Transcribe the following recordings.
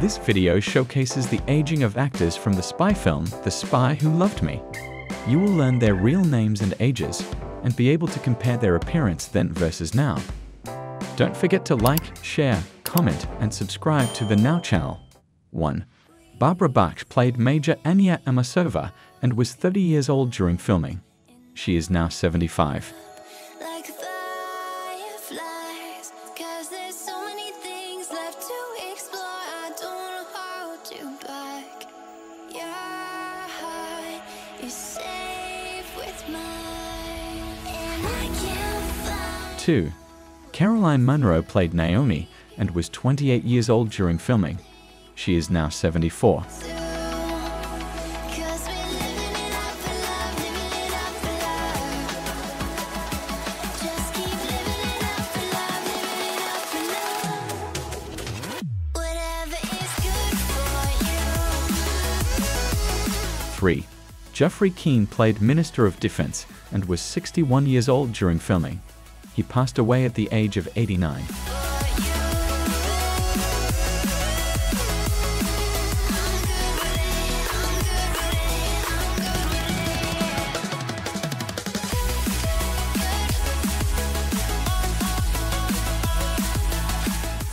This video showcases the aging of actors from the spy film The Spy Who Loved Me. You will learn their real names and ages, and be able to compare their appearance then versus now. Don't forget to like, share, comment, and subscribe to the Now channel. 1. Barbara Bach played Major Anya Amasova and was 30 years old during filming. She is now 75. like 2. Caroline Munro played Naomi and was 28 years old during filming. She is now 74. you. Cause we're living it up for love, living it up for love. Just keep living it up for love, living it up for love. Whatever is good for you. 3. Geoffrey Keane played Minister of Defense and was 61 years old during filming. He passed away at the age of 89.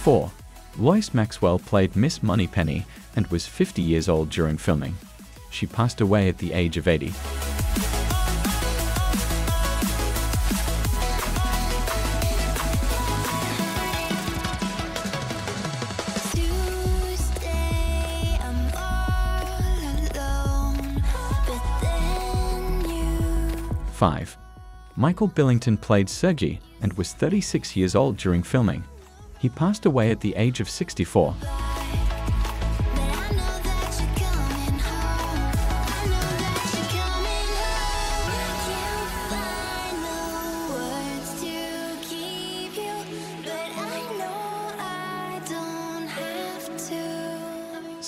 Four. Lois Maxwell played Miss Moneypenny and was 50 years old during filming. She passed away at the age of 80. Tuesday, I'm all alone, but then you 5. Michael Billington played Sergei and was 36 years old during filming. He passed away at the age of 64.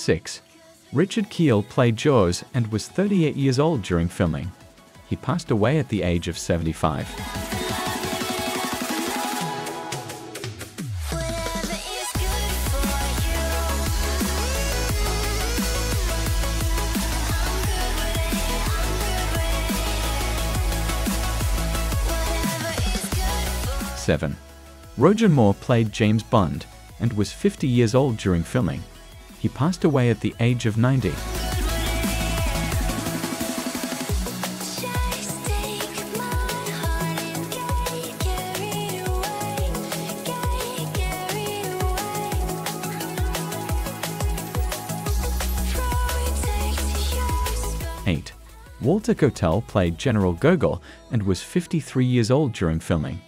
1986, Richard Kiel played Jaws and was 38 years old during filming. He passed away at the age of 75. Seven. Roger Moore played James Bond and was 50 years old during filming. He passed away at the age of 90. Just take my heart and get carried away, get carried away. Protect yours. 8. Walter Gotell played General Gogol and was 53 years old during filming.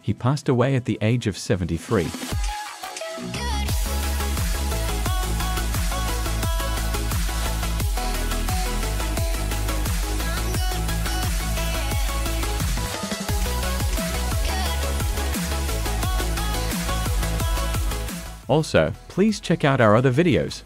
He passed away at the age of 73. Also, please check out our other videos.